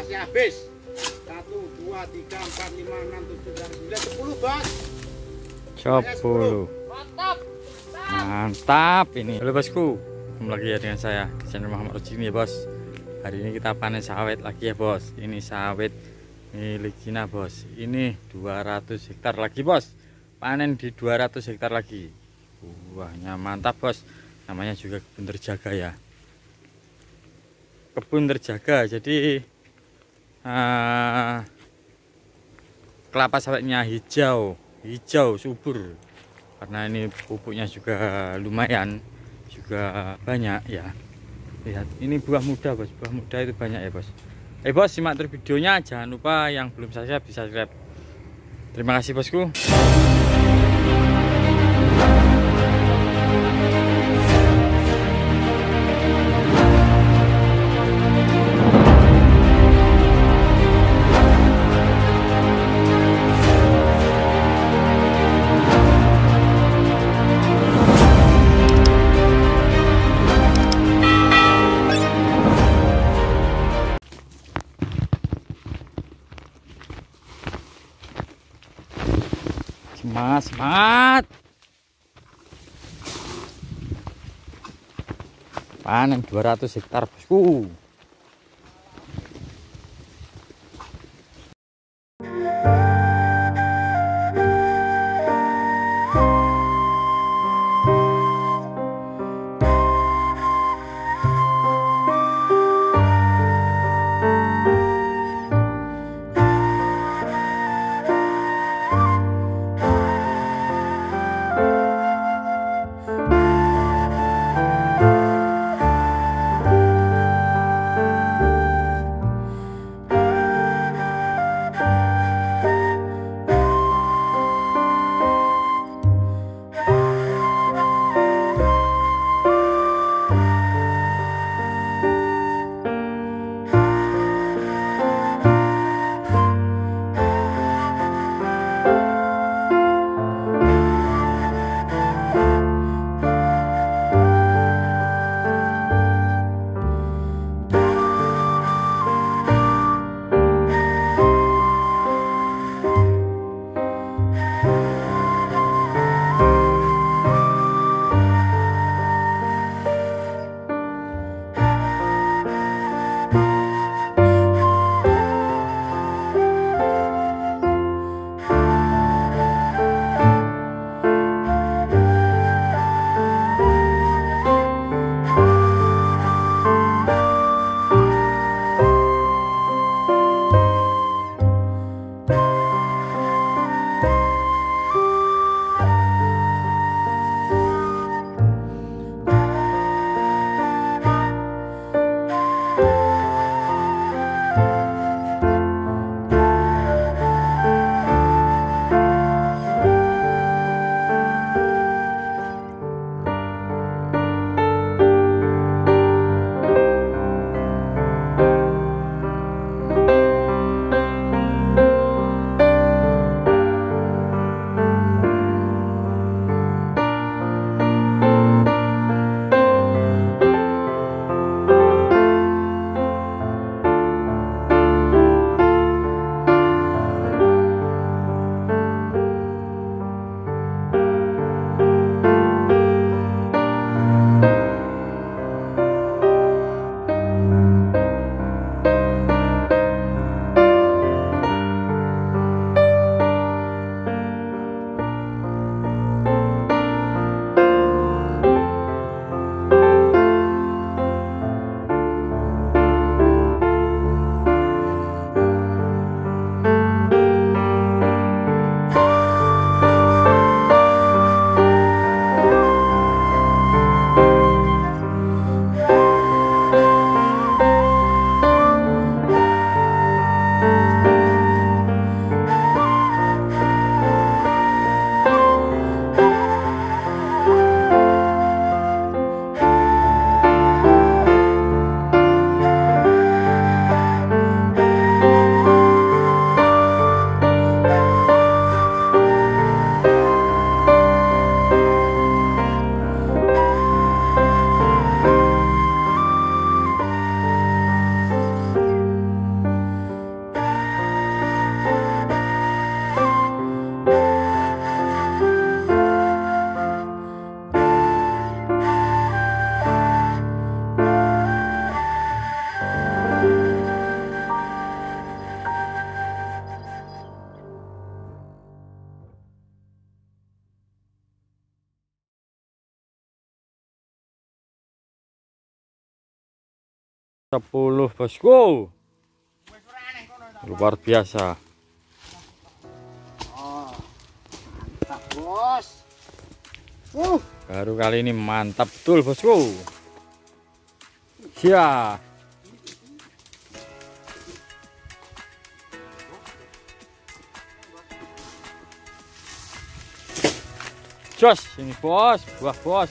kasih habis satu dua tiga empat lima enam tujuh delapan sembilan sepuluh bos Sepuluh. mantap Mantap ini. Halo bosku, ketemu lagi ya dengan saya channel Muhammad Rojimi ya bos. Hari ini kita panen sawit lagi ya bos. Ini sawit milik Cina bos. Ini 200 hektar lagi bos. Panen di 200 hektar lagi. Buahnya mantap bos. Namanya juga kebun terjaga ya. Kebun terjaga. Jadi ah, kelapa sawitnya hijau, hijau subur. Karena ini pupuknya juga lumayan juga banyak ya. Lihat ini buah muda bos. Buah muda itu banyak ya bos. Eh bos simak terus videonya. Jangan lupa yang belum subscribe bisa subscribe. Terima kasih bosku semangat panen 200 hektar bosku 10 bosku. Luar biasa. Oh, mantap bos. Baru kali ini mantap betul bosku. Ya Jos, ini bos, buah bos.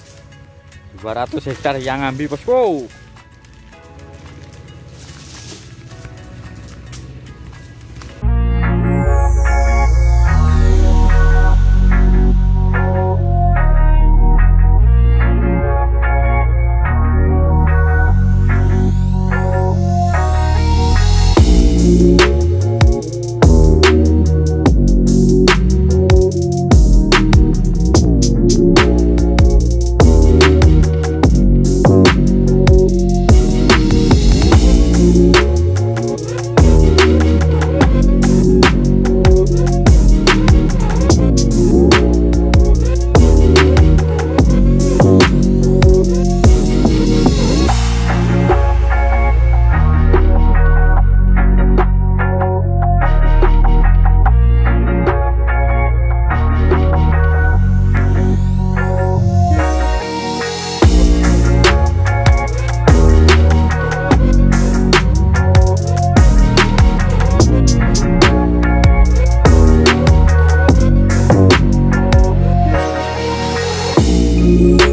200 hektar yang ambil bosku you.